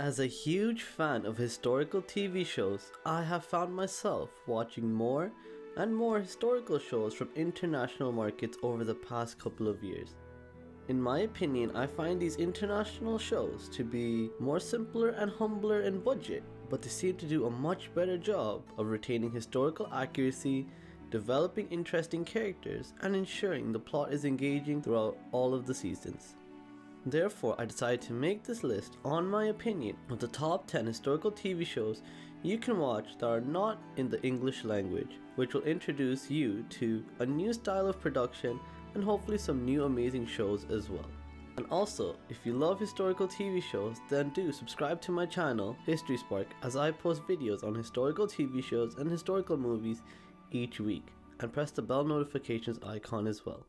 As a huge fan of historical TV shows, I have found myself watching more and more historical shows from international markets over the past couple of years. In my opinion, I find these international shows to be more simpler and humbler in budget, but they seem to do a much better job of retaining historical accuracy, developing interesting characters, and ensuring the plot is engaging throughout all of the seasons. Therefore, I decided to make this list on my opinion of the top 10 historical TV shows you can watch that are not in the English language, which will introduce you to a new style of production and hopefully some new amazing shows as well. And also, if you love historical TV shows, then do subscribe to my channel, History Spark, as I post videos on historical TV shows and historical movies each week, and press the bell notifications icon as well.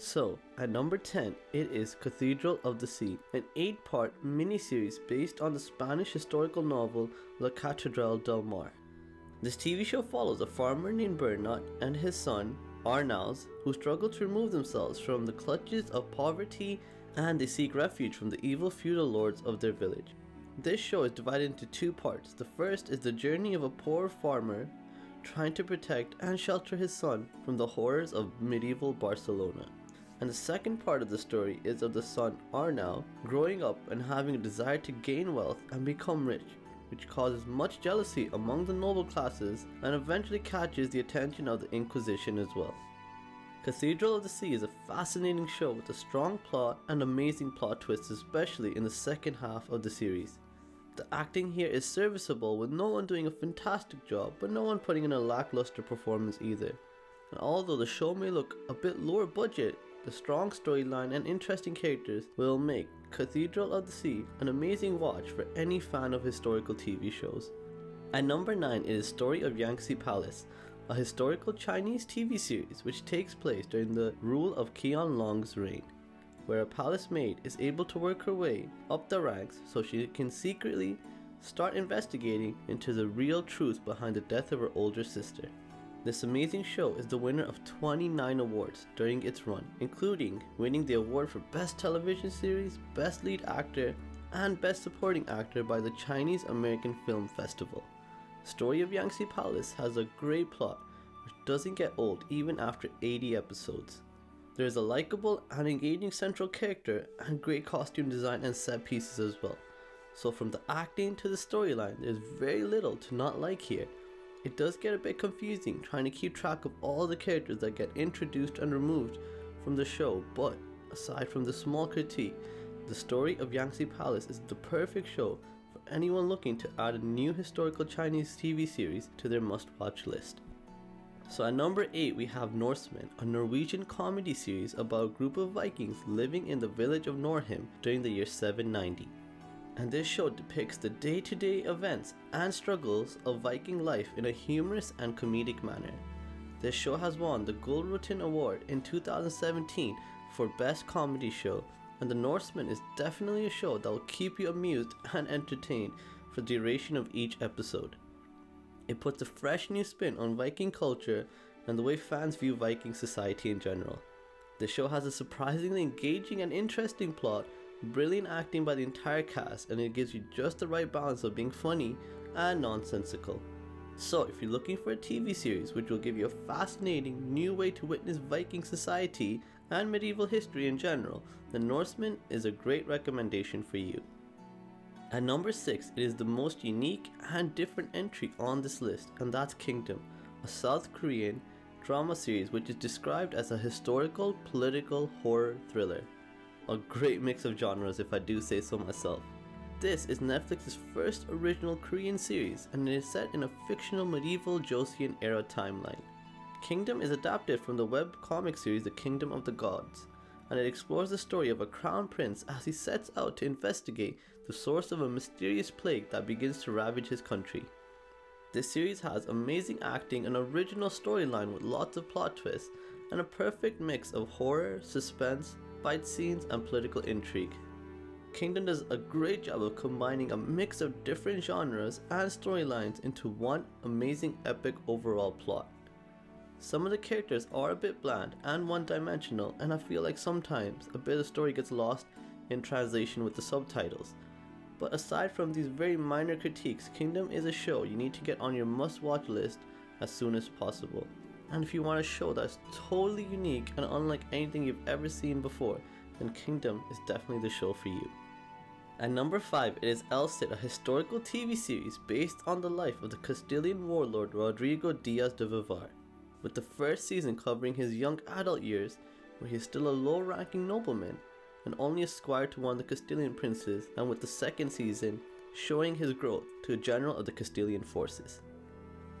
So, at number 10, it is Cathedral of the Sea, an 8 part miniseries based on the Spanish historical novel La Catedral del Mar. This TV show follows a farmer named Bernat and his son, Arnau, who struggle to remove themselves from the clutches of poverty and they seek refuge from the evil feudal lords of their village. This show is divided into two parts. The first is the journey of a poor farmer trying to protect and shelter his son from the horrors of medieval Barcelona. And the second part of the story is of the son Arnau growing up and having a desire to gain wealth and become rich, which causes much jealousy among the noble classes and eventually catches the attention of the Inquisition as well. Cathedral of the Sea is a fascinating show with a strong plot and amazing plot twists, especially in the second half of the series. The acting here is serviceable with no one doing a fantastic job, but no one putting in a lackluster performance either. And although the show may look a bit lower budget, the strong storyline and interesting characters will make Cathedral of the Sea an amazing watch for any fan of historical TV shows. At number 9 it is Story of Yanxi Palace, a historical Chinese TV series which takes place during the rule of Qianlong's reign, where a palace maid is able to work her way up the ranks so she can secretly start investigating into the real truth behind the death of her older sister. This amazing show is the winner of 29 awards during its run, including winning the award for Best Television Series, Best Lead Actor, and Best Supporting Actor by the Chinese American Film Festival. Story of Yanxi Palace has a great plot which doesn't get old even after 80 episodes. There is a likable and engaging central character and great costume design and set pieces as well. So from the acting to the storyline, there's very little to not like here it does get a bit confusing trying to keep track of all the characters that get introduced and removed from the show, but aside from the small critique, the story of Yanxi Palace is the perfect show for anyone looking to add a new historical Chinese TV series to their must watch list. So at number 8 we have Norsemen, a Norwegian comedy series about a group of Vikings living in the village of Norheim during the year 790 and this show depicts the day-to-day events and struggles of Viking life in a humorous and comedic manner. This show has won the Gullruten Award in 2017 for Best Comedy Show, and The Norsemen is definitely a show that will keep you amused and entertained for the duration of each episode. It puts a fresh new spin on Viking culture and the way fans view Viking society in general. The show has a surprisingly engaging and interesting plot Brilliant acting by the entire cast and it gives you just the right balance of being funny and nonsensical. So if you're looking for a TV series which will give you a fascinating new way to witness Viking society and medieval history in general, The Norsemen is a great recommendation for you. At number 6, it is the most unique and different entry on this list and that's Kingdom, a South Korean drama series which is described as a historical political horror thriller a great mix of genres if I do say so myself. This is Netflix's first original Korean series and it is set in a fictional medieval Joseon era timeline. Kingdom is adapted from the web comic series The Kingdom of the Gods, and it explores the story of a crown prince as he sets out to investigate the source of a mysterious plague that begins to ravage his country. This series has amazing acting, an original storyline with lots of plot twists, and a perfect mix of horror, suspense, fight scenes, and political intrigue. Kingdom does a great job of combining a mix of different genres and storylines into one amazing epic overall plot. Some of the characters are a bit bland and one-dimensional and I feel like sometimes a bit of story gets lost in translation with the subtitles. But aside from these very minor critiques, Kingdom is a show you need to get on your must watch list as soon as possible. And if you want a show that's totally unique and unlike anything you've ever seen before, then Kingdom is definitely the show for you. At number 5, it is El Cid, a historical TV series based on the life of the Castilian warlord Rodrigo Diaz de Vivar, with the first season covering his young adult years, where he is still a low ranking nobleman and only a squire to one of the Castilian princes, and with the second season showing his growth to a general of the Castilian forces.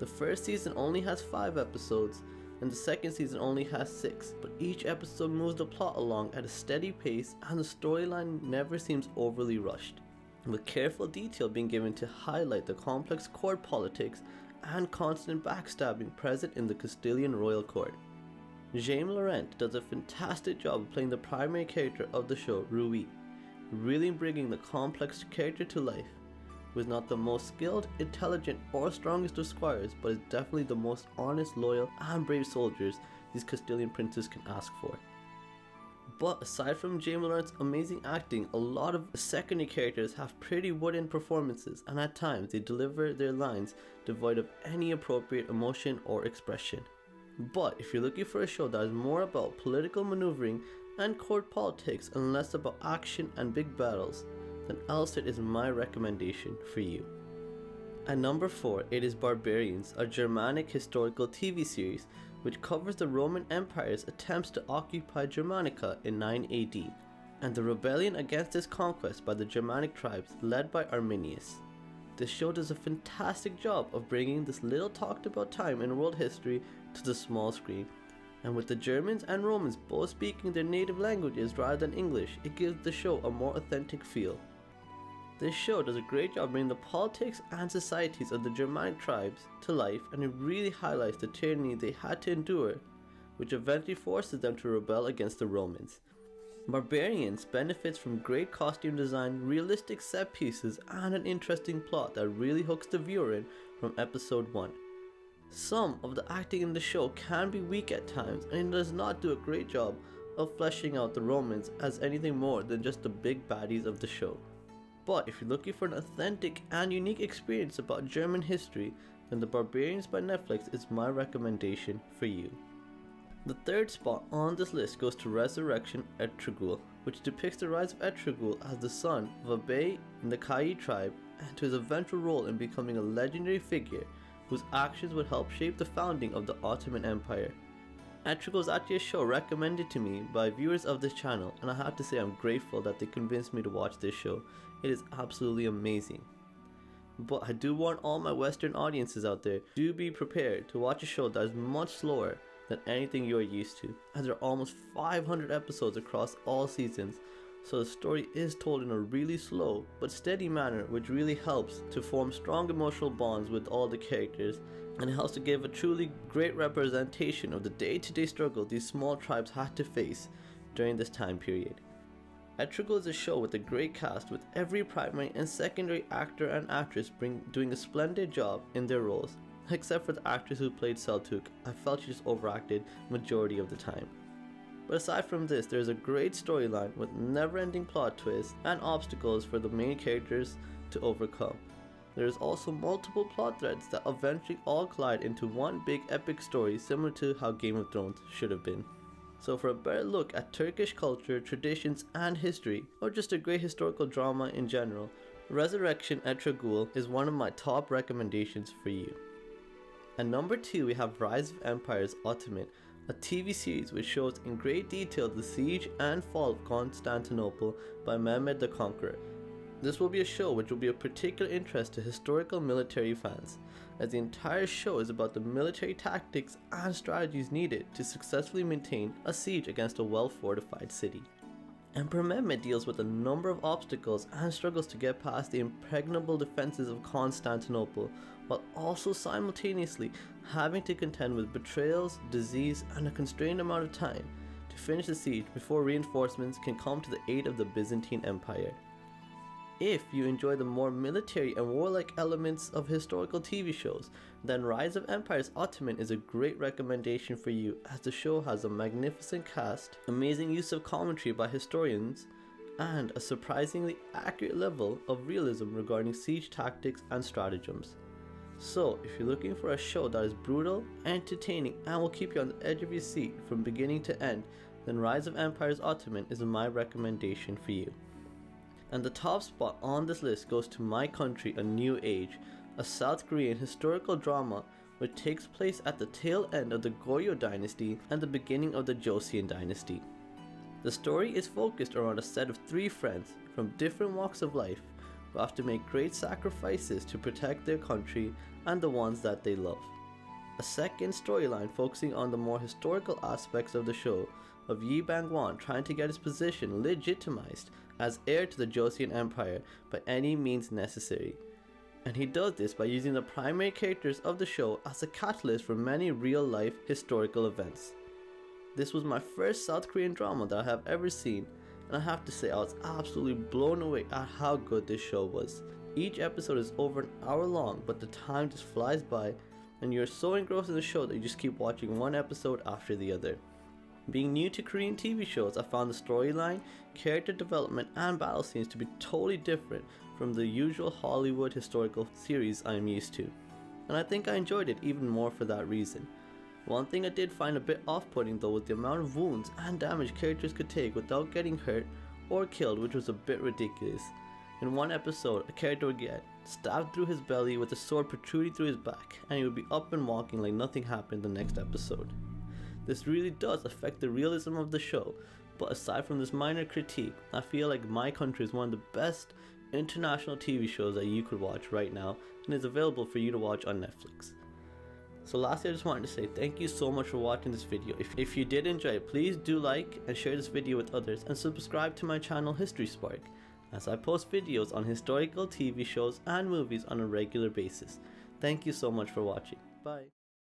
The first season only has 5 episodes, and the second season only has 6, but each episode moves the plot along at a steady pace and the storyline never seems overly rushed, with careful detail being given to highlight the complex court politics and constant backstabbing present in the Castilian royal court. Jaime Lorente does a fantastic job of playing the primary character of the show, Ruy, really bringing the complex character to life. Was not the most skilled, intelligent, or strongest of squires, but is definitely the most honest, loyal, and brave soldiers these Castilian princes can ask for. But aside from Jaime Lorente's amazing acting, a lot of secondary characters have pretty wooden performances, and at times they deliver their lines devoid of any appropriate emotion or expression. But if you're looking for a show that is more about political maneuvering and court politics and less about action and big battles, El Cid is my recommendation for you. At number 4, it is Barbarians, a Germanic historical TV series which covers the Roman Empire's attempts to occupy Germanica in 9 AD and the rebellion against this conquest by the Germanic tribes led by Arminius. This show does a fantastic job of bringing this little talked about time in world history to the small screen. And with the Germans and Romans both speaking their native languages rather than English, it gives the show a more authentic feel. This show does a great job bringing the politics and societies of the Germanic tribes to life and it really highlights the tyranny they had to endure, which eventually forces them to rebel against the Romans. Barbarians benefits from great costume design, realistic set pieces, and an interesting plot that really hooks the viewer in from episode 1. Some of the acting in the show can be weak at times and it does not do a great job of fleshing out the Romans as anything more than just the big baddies of the show. But if you're looking for an authentic and unique experience about German history, then The Barbarians by Netflix is my recommendation for you. The third spot on this list goes to Resurrection Ertugrul, which depicts the rise of Ertugrul as the son of a Bey in the Kayi tribe and to his eventual role in becoming a legendary figure whose actions would help shape the founding of the Ottoman Empire. Ertugrul is actually a show recommended to me by viewers of this channel, and I have to say I'm grateful that they convinced me to watch this show. It is absolutely amazing. But I do warn all my Western audiences out there do be prepared to watch a show that is much slower than anything you are used to, as there are almost 500 episodes across all seasons so the story is told in a really slow but steady manner which really helps to form strong emotional bonds with all the characters and helps to give a truly great representation of the day-to-day struggle these small tribes had to face during this time period. Ertugrul is a show with a great cast with every primary and secondary actor and actress bring, doing a splendid job in their roles, except for the actress who played Seltuk, I felt she just overacted majority of the time. But aside from this, there's a great storyline with never ending plot twists and obstacles for the main characters to overcome. There's also multiple plot threads that eventually all collide into one big epic story similar to how Game of Thrones should have been. So for a better look at Turkish culture, traditions and history, or just a great historical drama in general, Resurrection at Ertugrul is one of my top recommendations for you. At number 2 we have Rise of Empires Ottoman, a TV series which shows in great detail the siege and fall of Constantinople by Mehmed the Conqueror. This will be a show which will be of particular interest to historical military fans, as the entire show is about the military tactics and strategies needed to successfully maintain a siege against a well fortified city. Emperor Mehmed deals with a number of obstacles and struggles to get past the impregnable defenses of Constantinople while also simultaneously having to contend with betrayals, disease, and a constrained amount of time to finish the siege before reinforcements can come to the aid of the Byzantine Empire. If you enjoy the more military and warlike elements of historical TV shows, then Rise of Empires Ottoman is a great recommendation for you as the show has a magnificent cast, amazing use of commentary by historians, and a surprisingly accurate level of realism regarding siege tactics and stratagems. So, if you're looking for a show that is brutal, entertaining, and will keep you on the edge of your seat from beginning to end, then Rise of Empires Ottoman is my recommendation for you. And the top spot on this list goes to My Country A New Age, a South Korean historical drama which takes place at the tail end of the Goryeo dynasty and the beginning of the Joseon dynasty. The story is focused around a set of three friends from different walks of life who have to make great sacrifices to protect their country and the ones that they love. A second storyline focusing on the more historical aspects of the show of Yi Bang-won trying to get his position legitimized as heir to the Joseon Empire by any means necessary. And he does this by using the primary characters of the show as a catalyst for many real life historical events. This was my first South Korean drama that I have ever seen, and I have to say I was absolutely blown away at how good this show was. Each episode is over an hour long, but the time just flies by, and you're so engrossed in the show that you just keep watching one episode after the other. Being new to Korean TV shows, I found the storyline, character development, and battle scenes to be totally different from the usual Hollywood historical series I'm used to. And I think I enjoyed it even more for that reason. One thing I did find a bit off putting though was the amount of wounds and damage characters could take without getting hurt or killed, which was a bit ridiculous. In one episode, a character would get stabbed through his belly with a sword protruding through his back, and he would be up and walking like nothing happened the next episode. This really does affect the realism of the show, but aside from this minor critique, I feel like My Country is one of the best international TV shows that you could watch right now and is available for you to watch on Netflix. So lastly I just wanted to say thank you so much for watching this video. If, if you did enjoy it, please do like and share this video with others and subscribe to my channel History Spark as I post videos on historical TV shows and movies on a regular basis. Thank you so much for watching. Bye.